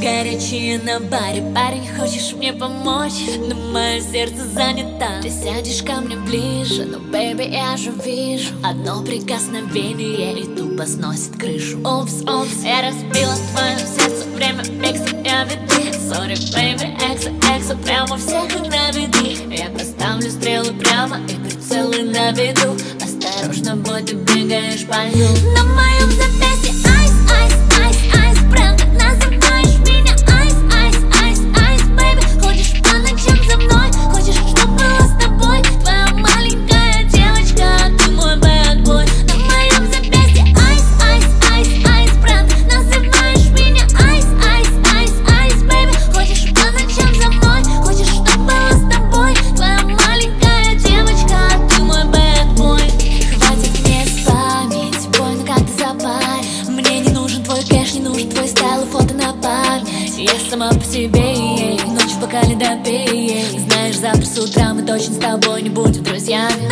Горячие на баре. Парень, хочешь мне помочь? Но мое сердце занято. Ты сядешь ко мне ближе Но, baby, я же вижу. Одно прикосновение И тупо сносит крышу. Oops, oops, я разбила твое сердце. Время экса, я веду Sorry, baby, экса, экса Прямо всех наведи Я поставлю стрелы прямо И прицелы наведу Осторожно, boy, ты бегаешь по льду На моем запястье Твой кэш не нужен, твой стайл фото на память Я сама по себе, ей, ночь в бокале допей ей. Знаешь, завтра с утра мы точно с тобой не будем друзьями